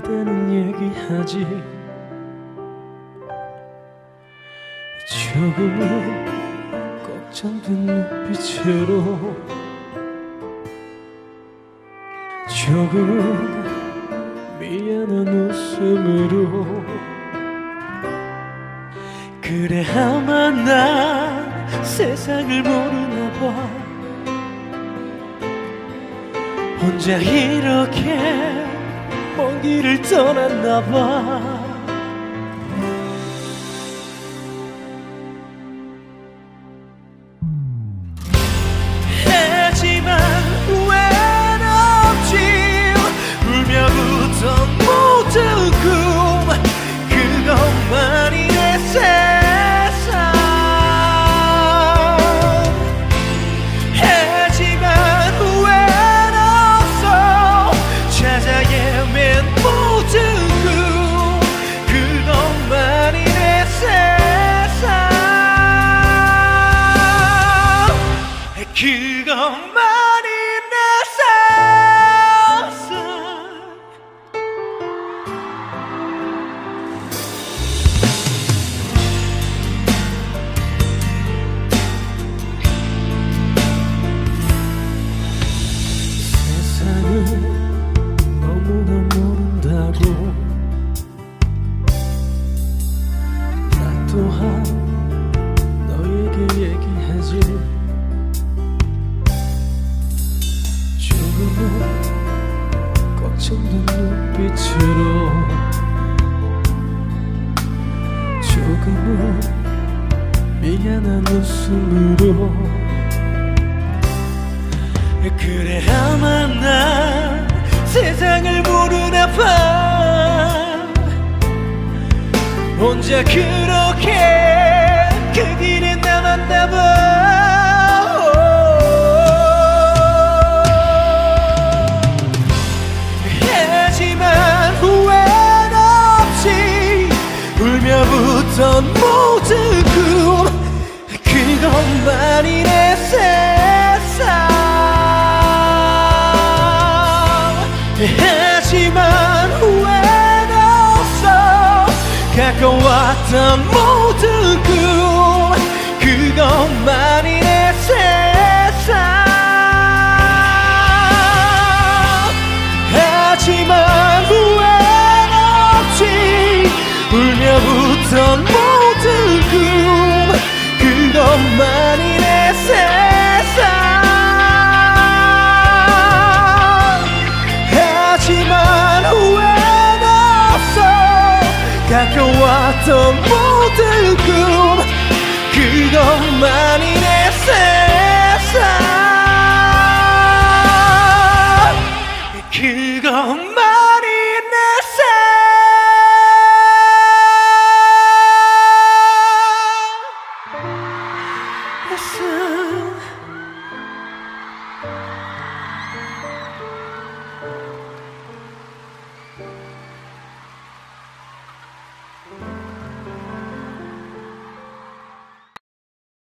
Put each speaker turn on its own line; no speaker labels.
그대는 얘기하지. 조금은 걱정된 눈빛으로 조금은 미안한 웃음으로 그래 아마 난 세상을 모르나 봐. 혼자 이렇게 먼 길을 떠났나 봐 모른다고 나 또한 너에게 얘기하지 조금은 걱정된 눈빛으로 조금은 미안한 웃음으로 그래 아마 난 세상을 모르나 봐 혼자 그렇게 그 길에 남았나 봐 하지만 후회는 없지 울며 붙던 모든 꿈 그것만이 내세 가까웠던 모든 꿈 그것만이 꿈꿔왔던 모든 꿈 그것만이 내 세상. 그것만이 내 세상.